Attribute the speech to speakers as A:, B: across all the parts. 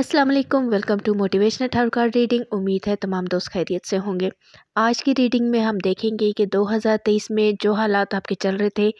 A: वालेकुम welcome to motivational Thakur card reading उम्मीद है तमाम दोस्त खैरियत से होंगे। आज की रीडिंग में हम देखेंगे कि 2023 में जो हालात आपके चल रहे थे,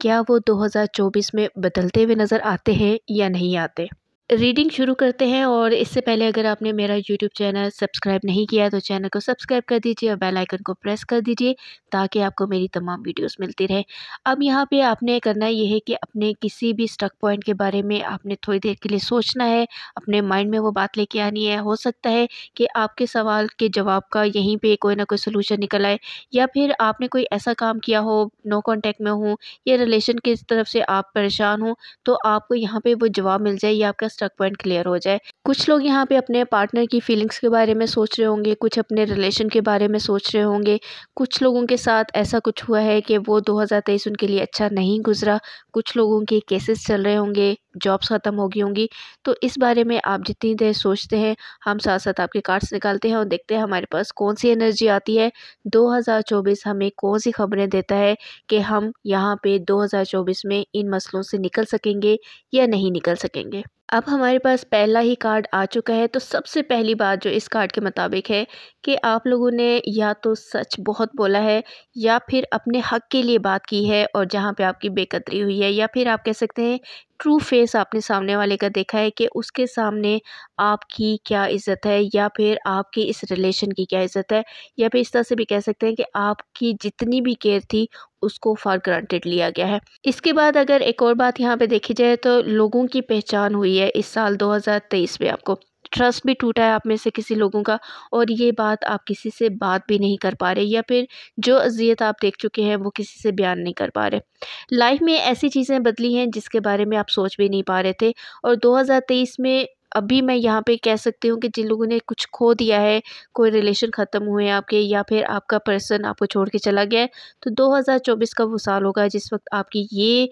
A: क्या वो 2024 में बदलते हुए नज़र आते हैं या नहीं आते? रीडिंग शुरू करते हैं और इससे पहले अगर आपने मेरा यूट्यूब चैनल सब्सक्राइब नहीं किया तो चैनल को सब्सक्राइब कर दीजिए और बेल आइकन को प्रेस कर दीजिए ताकि आपको मेरी तमाम वीडियोस मिलती रहे। अब यहाँ पे आपने करना ये है कि अपने किसी भी स्टक पॉइंट के बारे में आपने थोड़ी देर के लिए सोचना है, अपने माइंड में वो बात लेके आनी है। हो सकता है कि आपके सवाल के जवाब का यहीं पर कोई ना कोई सोलूशन निकल आए या फिर आपने कोई ऐसा काम किया हो, नो कॉन्टैक्ट में हो या रिलेशन की तरफ़ से आप परेशान हो तो आपको यहाँ पर वो जवाब मिल जाए या आपका स्टक पॉइंट क्लियर हो जाए। कुछ लोग यहाँ पे अपने पार्टनर की फीलिंग्स के बारे में सोच रहे होंगे, कुछ अपने रिलेशन के बारे में सोच रहे होंगे। कुछ लोगों के साथ ऐसा कुछ हुआ है कि वो 2023 उनके लिए अच्छा नहीं गुजरा। कुछ लोगों के केसेस चल रहे होंगे जॉब्स ख़त्म हो गई होंगी। तो इस बारे में आप जितनी देर सोचते हैं, हम साथ साथ आपके कार्ड्स निकालते हैं और देखते हैं हमारे पास कौन सी एनर्जी आती है। 2024 हमें कौन सी खबरें देता है कि हम यहाँ पे 2024 में इन मसलों से निकल सकेंगे या नहीं निकल सकेंगे। अब हमारे पास पहला ही कार्ड आ चुका है तो सबसे पहली बात जो इस कार्ड के मुताबिक है कि आप लोगों ने या तो सच बहुत बोला है या फिर अपने हक के लिए बात की है और जहाँ पे आपकी बेकदरी हुई है या फिर आप कह सकते हैं ट्रू फेस आपने सामने वाले का देखा है कि उसके सामने आपकी क्या इज़्ज़त है या फिर आपकी इस रिलेशन की क्या इज़्ज़त है? या फिर इस तरह से भी कह सकते हैं कि आपकी जितनी भी केयर थी, उसको फॉर ग्रांटेड लिया गया है। इसके बाद अगर एक और बात यहाँ पे देखी जाए तो लोगों की पहचान हुई है इस साल 2023 में आपको। ट्रस्ट भी टूटा है आप में से किसी लोगों का और ये बात आप किसी से बात भी नहीं कर पा रहे या फिर जो अजियत आप देख चुके हैं वो किसी से बयान नहीं कर पा रहे। लाइफ में ऐसी चीज़ें बदली हैं जिसके बारे में आप सोच भी नहीं पा रहे थे और 2023 में अभी मैं यहाँ पे कह सकती हूँ कि जिन लोगों ने कुछ खो दिया है, कोई रिलेशन ख़त्म हुए हैं आपके या फिर आपका पर्सन आपको छोड़ के चला गया है तो 2024 का वो साल होगा जिस वक्त आपकी ये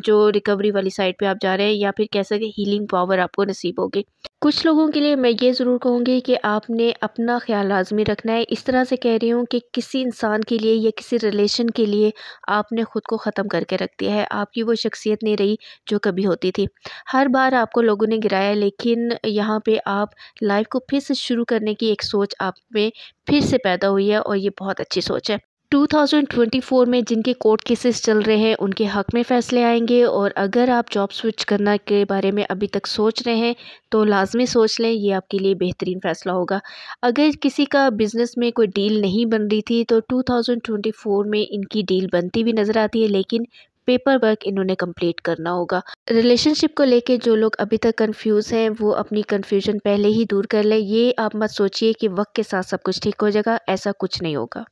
A: जो रिकवरी वाली साइड पे आप जा रहे हैं या फिर कह सके हीलिंग पावर आपको नसीब होगी। कुछ लोगों के लिए मैं ये ज़रूर कहूँगी कि आपने अपना ख्याल लाजमी रखना है। इस तरह से कह रही हूँ कि किसी इंसान के लिए या किसी रिलेशन के लिए आपने ख़ुद को ख़त्म करके रख दिया है। आपकी वो शख्सियत नहीं रही जो कभी होती थी। हर बार आपको लोगों ने गिराया, लेकिन यहाँ पे आप लाइफ को फिर से शुरू करने की एक सोच आप में फिर से पैदा हुई है और ये बहुत अच्छी सोच है। 2024 में जिनके कोर्ट केसेस चल रहे हैं, उनके हक में फ़ैसले आएँगे और अगर आप जॉब स्विच करना के बारे में अभी तक सोच रहे हैं तो लाजमी सोच लें, ये आपके लिए बेहतरीन फ़ैसला होगा। अगर किसी का बिज़नेस में कोई डील नहीं बन रही थी तो 2024 में इनकी डील बनती हुई नज़र आती है, लेकिन पेपर वर्क इन्होंने कंप्लीट करना होगा। रिलेशनशिप को लेके जो लोग अभी तक कंफ्यूज हैं, वो अपनी कंफ्यूजन पहले ही दूर कर लें। ये आप मत सोचिए कि वक्त के साथ सब कुछ ठीक हो जाएगा, ऐसा कुछ नहीं होगा।